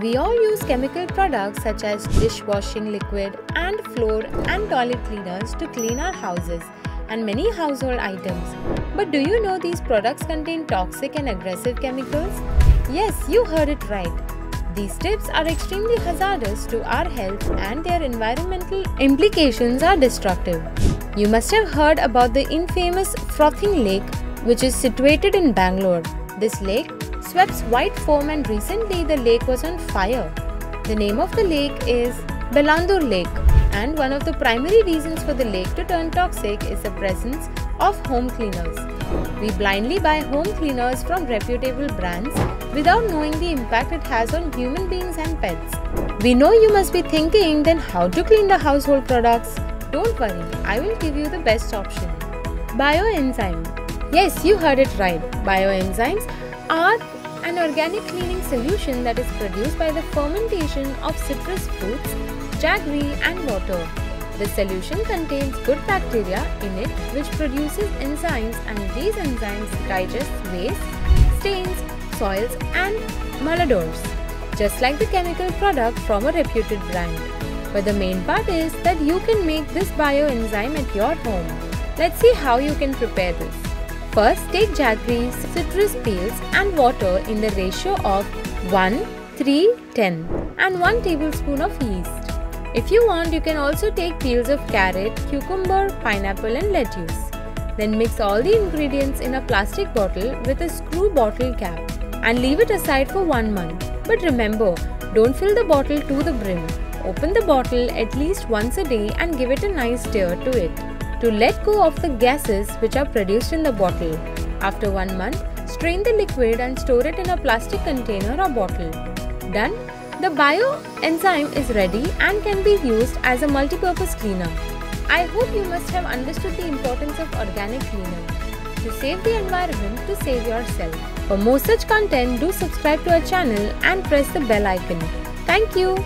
We all use chemical products such as dishwashing liquid and floor and toilet cleaners to clean our houses and many household items. But do you know these products contain toxic and aggressive chemicals? Yes, you heard it right. These tips are extremely hazardous to our health and their environmental implications are destructive. You must have heard about the infamous frothing lake which is situated in Bangalore. This lake sweeps white foam and recently the lake was on fire. The name of the lake is Bellandur Lake and one of the primary reasons for the lake to turn toxic is the presence of home cleaners. We blindly buy home cleaners from reputable brands without knowing the impact it has on human beings and pets. We know you must be thinking then how to clean the household products. Don't worry, I will give you the best option. Bioenzyme. Yes, you heard it right. Bioenzymes are an organic cleaning solution that is produced by the fermentation of citrus fruits, jaggery and water. The solution contains good bacteria in it which produces enzymes and these enzymes digest waste, stains, soils and malodors, just like the chemical product from a reputed brand. But the main part is that you can make this bioenzyme at your home. Let's see how you can prepare this. First, take jaggery, citrus peels and water in the ratio of 1, 3, 10 and 1 tablespoon of yeast. If you want, you can also take peels of carrot, cucumber, pineapple and lettuce. Then mix all the ingredients in a plastic bottle with a screw bottle cap and leave it aside for 1 month. But remember, don't fill the bottle to the brim. Open the bottle at least once a day and give it a nice stir to it to let go of the gases which are produced in the bottle. After one month, strain the liquid and store it in a plastic container or bottle. Done? The bioenzyme is ready and can be used as a multi-purpose cleaner. I hope you must have understood the importance of organic cleaner. To save the environment, to save yourself. For more such content, do subscribe to our channel and press the bell icon. Thank you.